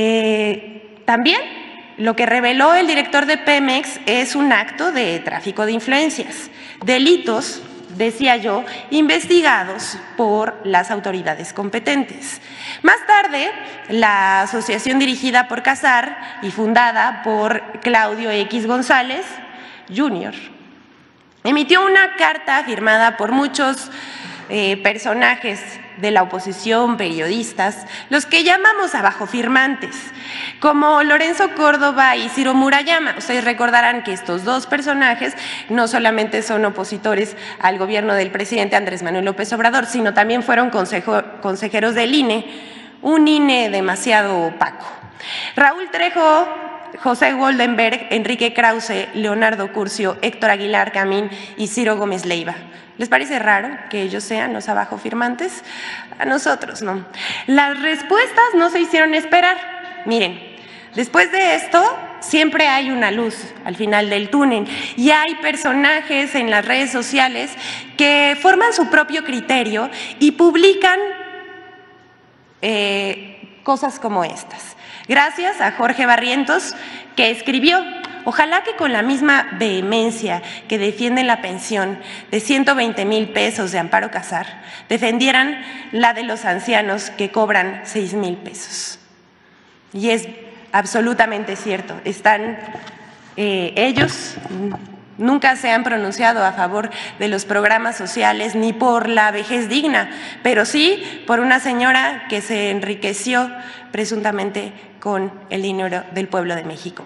Eh, también lo que reveló el director de Pemex es un acto de tráfico de influencias, delitos decía yo, investigados por las autoridades competentes. Más tarde, la asociación dirigida por Casar y fundada por Claudio X González Jr. emitió una carta firmada por muchos eh, personajes de la oposición, periodistas, los que llamamos abajo firmantes, como Lorenzo Córdoba y Ciro Murayama. Ustedes recordarán que estos dos personajes no solamente son opositores al gobierno del presidente Andrés Manuel López Obrador, sino también fueron consejeros del INE, un INE demasiado opaco. Raúl Trejo José Goldenberg, Enrique Krause, Leonardo Curcio, Héctor Aguilar Camín y Ciro Gómez Leiva. ¿Les parece raro que ellos sean los abajo firmantes? A nosotros no. Las respuestas no se hicieron esperar. Miren, después de esto siempre hay una luz al final del túnel y hay personajes en las redes sociales que forman su propio criterio y publican eh, cosas como estas. Gracias a Jorge Barrientos que escribió Ojalá que con la misma vehemencia que defienden la pensión de 120 mil pesos de Amparo Casar, defendieran la de los ancianos que cobran 6 mil pesos. Y es absolutamente cierto, están eh, ellos nunca se han pronunciado a favor de los programas sociales ni por la vejez digna, pero sí por una señora que se enriqueció presuntamente con el dinero del pueblo de México.